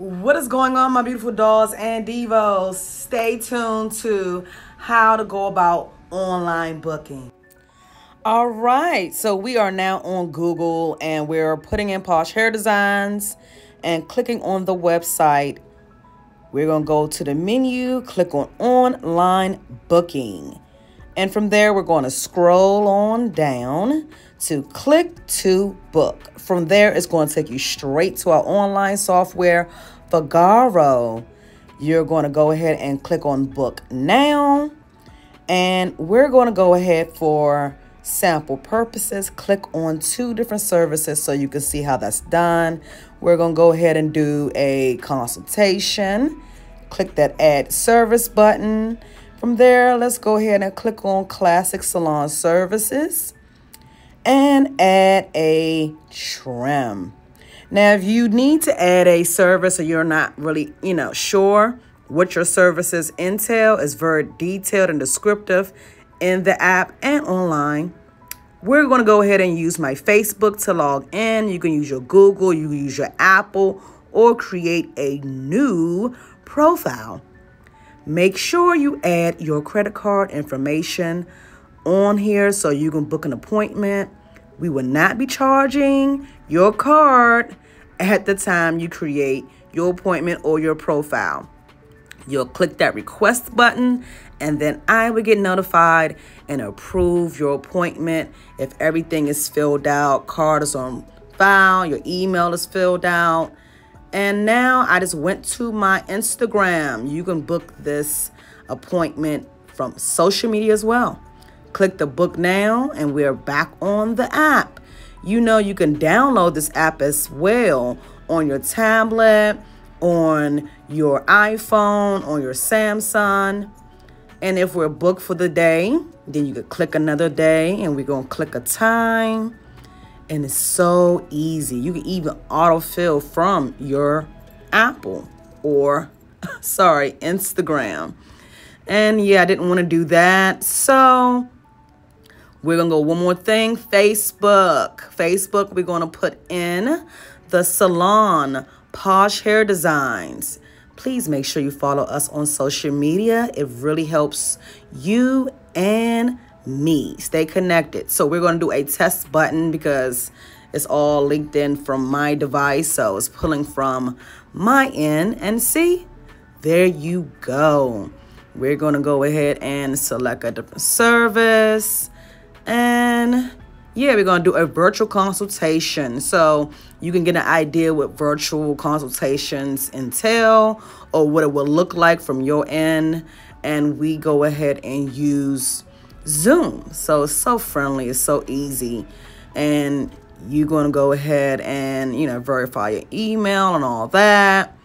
What is going on, my beautiful dolls and divos? Stay tuned to how to go about online booking. All right, so we are now on Google and we're putting in Posh Hair Designz and clicking on the website. We're going to go to the menu, click on online booking. And from there, we're going to scroll on down to click to book. From there, it's going to take you straight to our online software, Vagaro. You're going to go ahead and click on book now. And we're going to go ahead for sample purposes. Click on two different services so you can see how that's done. We're going to go ahead and do a consultation. Click that add service button. From there, let's go ahead and click on classic salon services and add a trim. Now, if you need to add a service or you're not really, you know, sure what your services entail, is very detailed and descriptive in the app and online. We're going to go ahead and use my Facebook to log in. You can use your Google, you can use your Apple, or create a new profile. Make sure you add your credit card information on here so you can book an appointment. We will not be charging your card at the time you create your appointment or your profile. You'll click that request button and then I will get notified and approve your appointment if everything is filled out, card is on file, your email is filled out, and now I just went to my Instagram. You can book this appointment from social media as well. Click the book now, and we're back on the app. You know, you can download this app as well on your tablet, on your iPhone, on your Samsung. And if we're booked for the day, then you could click another day, and we're going to click a time and it's so easy. You can even autofill from your Apple or, sorry, Instagram. And yeah, I didn't want to do that. So we're going to go one more thing Facebook. Facebook, we're going to put in the salon, Posh Hair Designz. Please make sure you follow us on social media. It really helps you and me. Stay connected. So we're going to do a test button because it's all linked in from my device. So it's pulling from my end. And see, there you go. We're going to go ahead and select a different service. And yeah, we're going to do a virtual consultation. So you can get an idea what virtual consultations entail or what it will look like from your end. And we go ahead and use Zoom. So it's so friendly, it's so easy. And you're going to go ahead and, you know, verify your email and all that.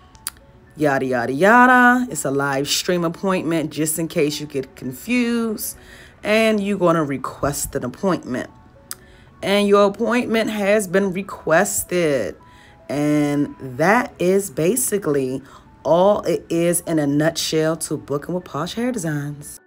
Yada, yada, yada. It's a live stream appointment just in case you get confused. And you're going to request an appointment. And your appointment has been requested. And that is basically all it is in a nutshell to booking with Posh Hair Designz.